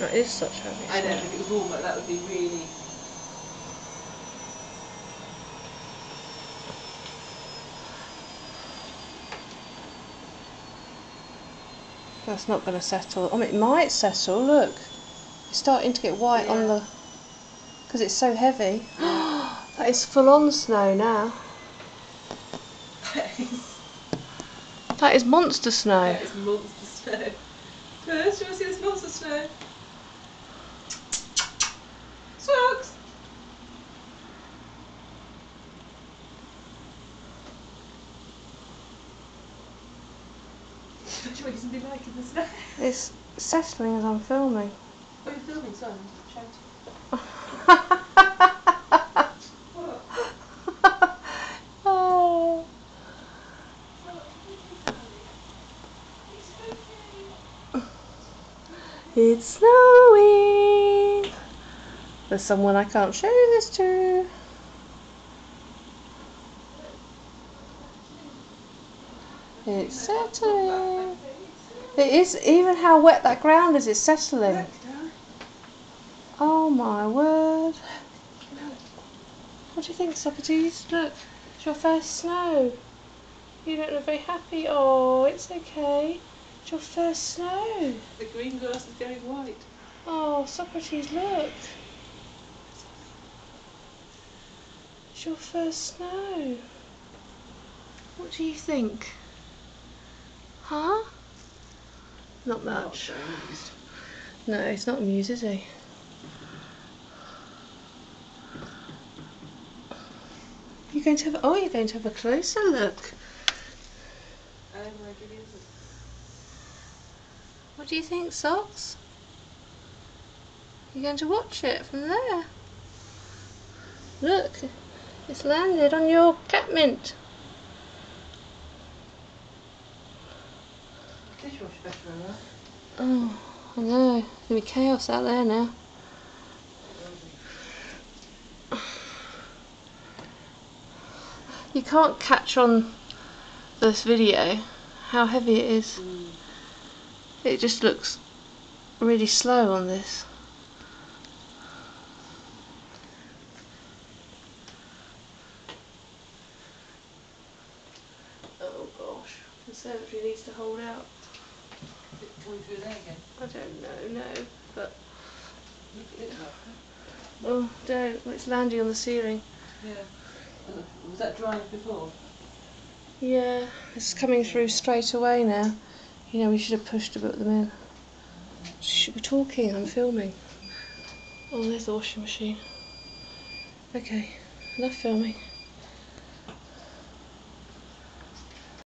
That is such heavy I know, snow. if it was warmer, that would be really. That's not going to settle. I mean, it might settle. Look, it's starting to get white on the because it's so heavy. that is full on snow now. That is monster snow. That is monster snow. First, do you want to see this monster snow? Socks! Do you want something like in? It's settling as I'm filming. Oh, you're filming, sorry, I'm shouting. oh. It's snowing. There's someone I can't show this to. It's settling. It is even how wet that ground is. It's settling. Oh my word! What do you think, Socrates? Look, it's your first snow. You don't look very happy. Oh, it's okay. It's your first snow. The green grass is going white. Oh, Socrates, look. It's your first snow. What do you think? Huh? Not much. No, it's not amused, is he? You're going to have. Oh, you're going to have a closer look. Oh. What do you think, Socks? You're going to watch it from there. Look, it's landed on your catmint. Dishwasher Oh, I know. There's going be chaos out there now. You can't catch on this video how heavy it is. It just looks really slow on this. Oh gosh, the conservatory needs to hold out. Is it coming through again? I don't know, no, but Look at it. oh, don't. It's landing on the ceiling. Yeah. Was that dry before? Yeah, it's coming through straight away now. You know, we should have pushed to put them in. Shh, we're talking, I'm filming. Oh, there's the washing machine. Okay, enough filming.